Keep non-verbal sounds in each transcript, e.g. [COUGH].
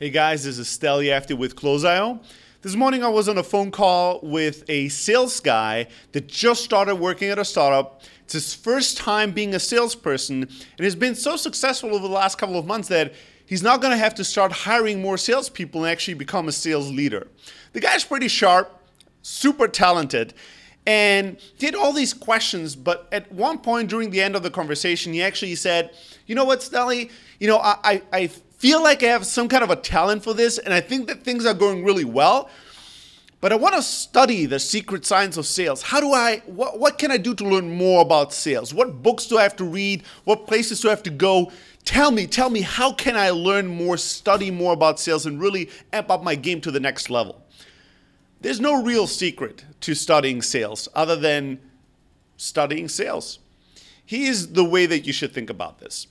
Hey guys, this is Steli Efti with Close.io. This morning I was on a phone call with a sales guy that just started working at a startup. It's his first time being a salesperson and has been so successful over the last couple of months that he's now going to have to start hiring more salespeople and actually become a sales leader. The guy's pretty sharp, super talented, and had all these questions, but at one point during the end of the conversation, he actually said, You know what, Steli? You know, I, I feel like I have some kind of a talent for this, and I think that things are going really well. But I want to study the secret science of sales. How do I, what, what can I do to learn more about sales? What books do I have to read? What places do I have to go? Tell me, tell me, how can I learn more, study more about sales, and really amp up my game to the next level? There's no real secret to studying sales other than studying sales. Here's the way that you should think about this.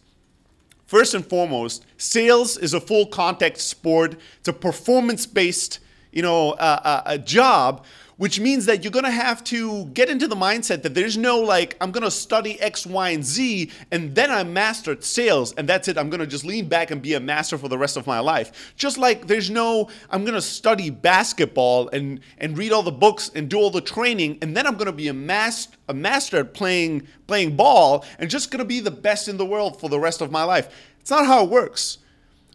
First and foremost, sales is a full contact sport. It's a performance based, you know, uh, a job, which means that you're going to have to get into the mindset that there's no like I'm going to study X, Y, and Z and then I mastered sales and that's it. I'm going to just lean back and be a master for the rest of my life. Just like there's no I'm going to study basketball and and read all the books and do all the training and then I'm going to be a master a master at playing playing ball and just going to be the best in the world for the rest of my life. It's not how it works.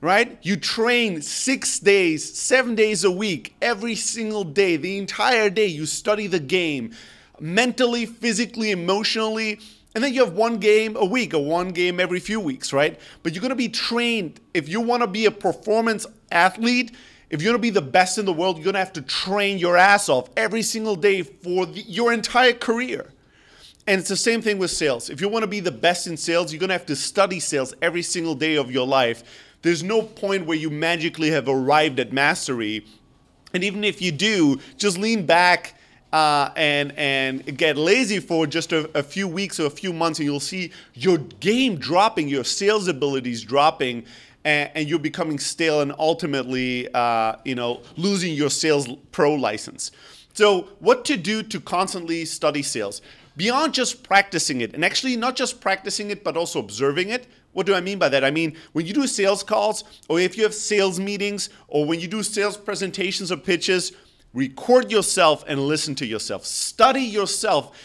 Right? You train 6 days, 7 days a week, every single day, the entire day you study the game mentally, physically, emotionally, and then you have one game a week or one game every few weeks, right? But you're to be trained if you want to be a performance athlete, if you're to be the best in the world, you're to have to train your ass off every single day for the, your entire career. And it's the same thing with sales. If you want to be the best in sales, you're to have to study sales every single day of your life. There's no point where you magically have arrived at mastery. And even if you do, just lean back uh, and and get lazy for just a, a, few weeks or a few months, and you'll see your game dropping, your sales abilities dropping, and, and you're becoming stale, and ultimately, uh, you know, losing your sales pro license. So, what to do to constantly study sales? Beyond just practicing it, and actually not just practicing it, but also observing it. What do I mean by that? I mean, when you do sales calls, or if you have sales meetings, or when you do sales presentations or pitches, record yourself and listen to yourself. Study yourself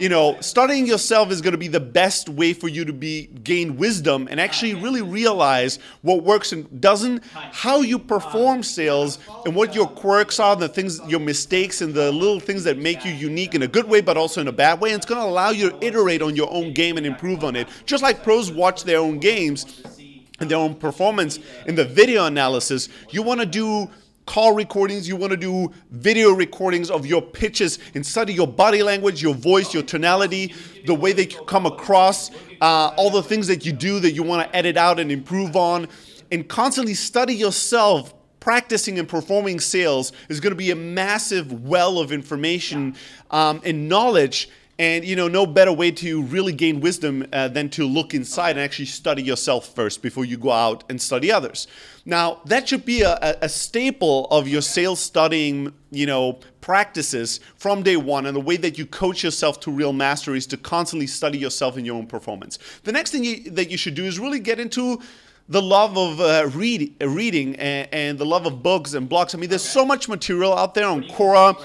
you know, studying yourself is going to be the best way for you to be gain wisdom and actually really realize what works and doesn't, how you perform sales and what your quirks are, the things, your mistakes, and the little things that make you unique in a good way, but also in a bad way. And it's going to allow you to iterate on your own game and improve on it. Just like pros watch their own games and their own performance in the video analysis, you want to do call recordings, you want to do video recordings of your pitches and study your body language, your voice, your tonality, the way they come across, uh, all the things that you do that you want to edit out and improve on, and constantly study yourself. Practicing and performing sales is going to be a massive well of information um, and knowledge and you know, no better way to really gain wisdom uh, than to look inside and actually study yourself first before you go out and study others. Now, that should be a, a staple of your sales studying, you know, practices from day one. And the way that you coach yourself to real mastery is to constantly study yourself in your own performance. The next thing you, that you should do is really get into the love of uh, read, reading and, and, the love of books and blogs. I mean, there's so much material out there on Quora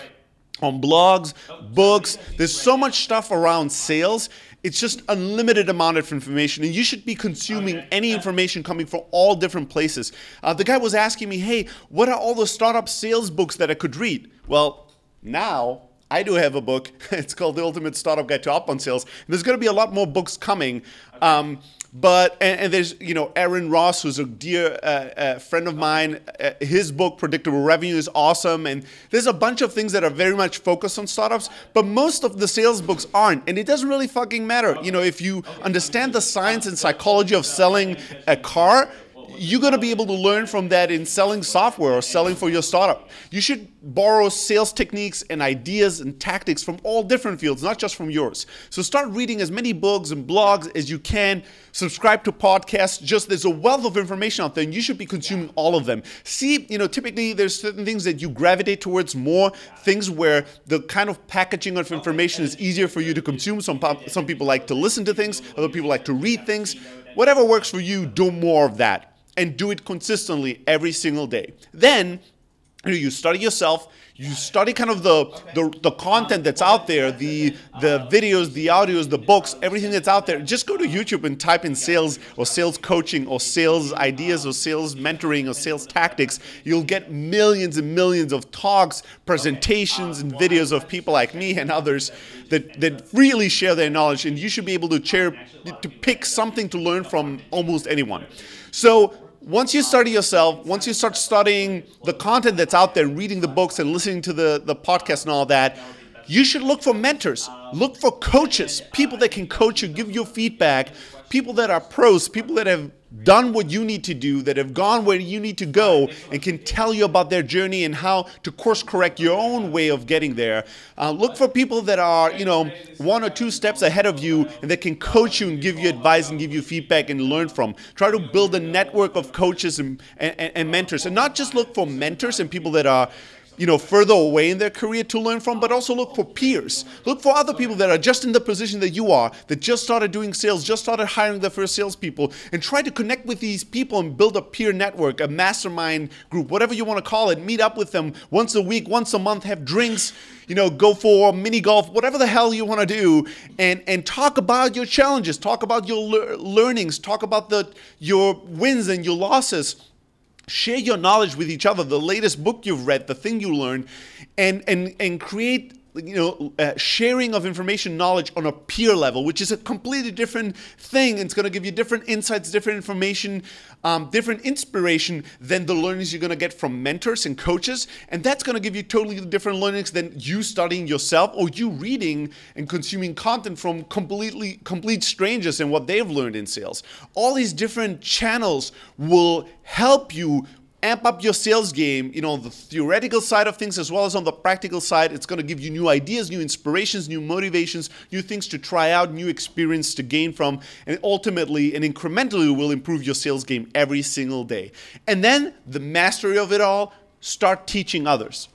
on blogs, books. There's so much stuff around sales. It's just unlimited amount of information, and you should be consuming okay. any information coming from all different places. Uh, the guy was asking me, "Hey, what are all the startup sales books that I could read?" Well, now I do have a book. [LAUGHS] It's called The Ultimate Startup Guide to Outbound Sales. There's going to be a lot more books coming. Um, but and, and, there's you know Aaron Ross, who's a dear uh, uh, friend of mine. Uh, his book Predictable Revenue is awesome, and there's a bunch of things that are very much focused on startups. But most of the sales books aren't, and it doesn't really fucking matter. You know, if you understand the science and psychology of selling a car, you're going to be able to learn from that in selling software or selling for your startup. You should borrow sales techniques and ideas and tactics from all different fields, not just from yours. So start reading as many books and blogs as you can. Subscribe to podcasts. Just there's a wealth of information out there, and you should be consuming all of them. See, you know, typically there's certain things that you gravitate towards more, things where the kind of packaging of information is easier for you to consume. Some, some people like to listen to things, other people like to read things. Whatever works for you, do more of that. And do it consistently every single day. Then you study yourself you study kind of the, the, the content that's out there the the videos the audios the books everything that's out there. Just go to youtube and type in sales or sales coaching or sales ideas or sales mentoring or sales tactics. You'll get millions and millions of talks presentations and videos of people like me and others that that really share their knowledge. And you should be able to share to pick something to learn from almost anyone. So once you study yourself, once you start studying the content that's out there, reading the books and listening to the, the podcast and all that, you should look for mentors, look for coaches, people that can coach you, give you feedback, people that are pros, people that have done what you need to do, that have gone where you need to go, and can tell you about their journey and how to course correct your own way of getting there. Uh, look for people that are, you know, one or two steps ahead of you and that can coach you and give you advice and give you feedback and learn from. Try to build a network of coaches and, and, and mentors, and not just look for mentors and people that are you know, further away in their career to learn from, but also look for peers. Look for other people that are just in the position that you are, that just started doing sales, just started hiring their first salespeople, and try to connect with these people and build a peer network, a mastermind group, whatever you want to call it. Meet up with them once a week, once a month, have drinks, you know, go for mini golf, whatever the hell you want to do, and and talk about your challenges, talk about your le- learnings, talk about the your wins and your losses share your knowledge with each other. The latest book you've read the thing you learned and and and create you know, uh, sharing of information knowledge on a peer level, which is a completely different thing. It's going to give you different insights, different information, um, different inspiration than the learnings you're going to get from mentors and coaches. And that's going to give you totally different learnings than you studying yourself or you reading and consuming content from completely complete strangers and what they've learned in sales. All these different channels will help you amp up your sales game, you know, the theoretical side of things as well as on the practical side. It's going to give you new ideas, new inspirations, new motivations, new things to try out, new experience to gain from, and ultimately and incrementally will improve your sales game every single day. And then the mastery of it all, start teaching others.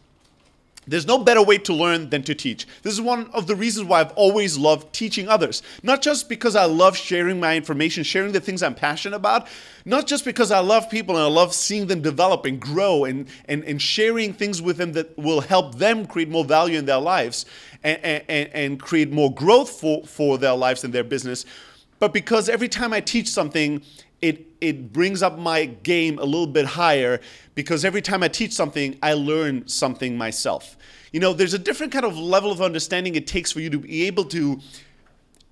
There's no better way to learn than to teach. This is one of the reasons why I've always loved teaching others. Not just because I love sharing my information, sharing the things I'm passionate about, not just because I love people and I love seeing them develop and grow and, and, and sharing things with them that will help them create more value in their lives and, and, and create more growth for, for their lives and their business, but because every time I teach something, it it brings up my game a little bit higher because every time I teach something, I learn something myself. You know, there's a different kind of level of understanding it takes for you to be able to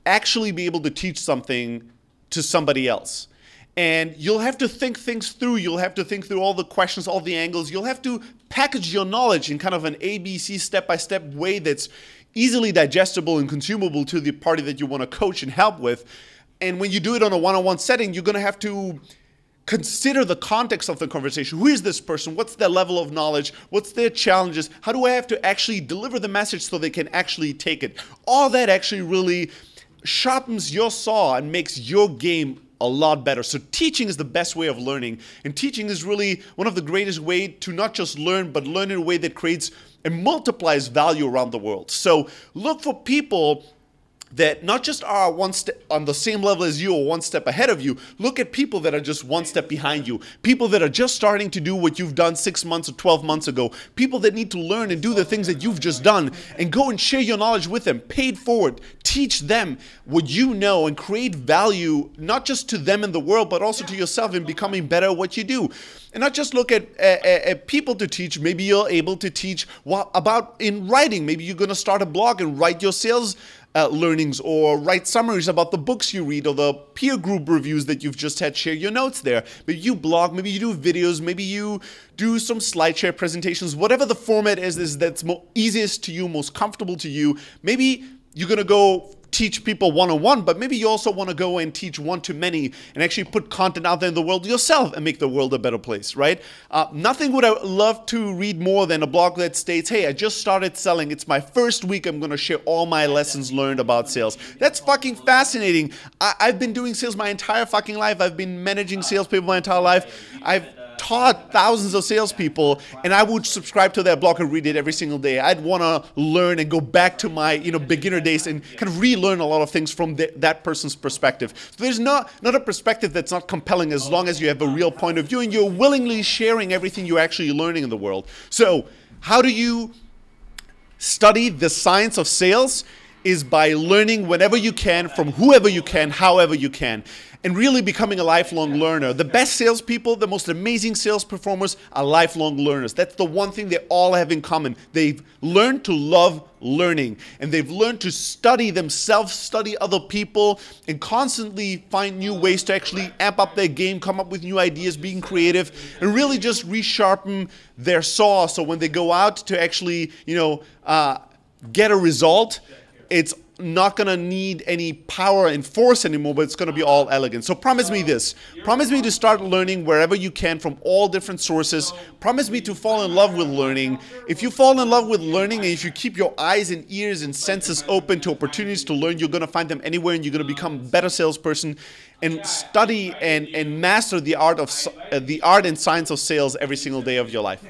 actually be able to teach something to somebody else. And you'll have to think things through. You'll have to think through all the questions, all the angles. You'll have to package your knowledge in kind of an ABC step by step way that's easily digestible and consumable to the party that you want to coach and help with and when you do it on a one on one setting, you're going to have to consider the context of the conversation. Who is this person? What's their level of knowledge? What's their challenges? How do I have to actually deliver the message so they can actually take it? All that actually really sharpens your saw and makes your game a lot better. So teaching is the best way of learning. And teaching is really one of the greatest way to not just learn, but learn in a way that creates and multiplies value around the world. So look for people that not just are one step on the same level as you or one step ahead of you look at people that are just one step behind you people that are just starting to do what you've done six months or 12 months ago people that need to learn and do the things that you've just done and go and share your knowledge with them paid forward teach them what you know and create value not just to them in the world but also to yourself in becoming better at what you do and not just look at, at, at, people to teach. Maybe you're able to teach about in writing. Maybe you're going to start a blog and write your sales uh, learnings or write summaries about the books you read or the peer group reviews that you've just had. Share your notes there. Maybe you blog, maybe you do videos, maybe you do some SlideShare presentations, whatever the format is, is that's mo- easiest to you, most comfortable to you. Maybe you're going to go teach people one on one, but maybe you also want to go and teach one to many and actually put content out there in the world yourself and make the world a better place, right? Uh, nothing would I love to read more than a blog that states, hey, I just started selling. It's my first week. I'm going to share all my lessons learned about sales. That's fucking fascinating. I- have been doing sales my entire fucking life. I've been managing salespeople my entire life. I've taught thousands of salespeople, and I would subscribe to that blog and read it every single day. I'd want to learn and go back to my you know beginner days and kind of relearn a lot of things from the, that person's perspective. So there's not not a perspective that's not compelling as long as you have a real point of view and you're willingly sharing everything you're actually learning in the world. So how do you study the science of sales? Is by learning whenever you can from whoever you can, however you can and really becoming a lifelong learner. The best salespeople, the most amazing sales performers are lifelong learners. That's the one thing they all have in common. They've learned to love learning and they've learned to study themselves, study other people, and constantly find new ways to actually amp up their game, come up with new ideas, being creative, and really just resharpen their saw so when they go out to actually, you know, uh, get a result, it's not going to need any power and force anymore, but it's going to be all elegant. So promise me this. Promise me to start learning wherever you can from all different sources. Promise me to fall in love with learning. If you fall in love with learning and if you keep your eyes and ears and senses open to opportunities to learn, you're going to find them anywhere and you're going to become a better salesperson and study and, and master the art of uh, the art and science of sales every single day of your life.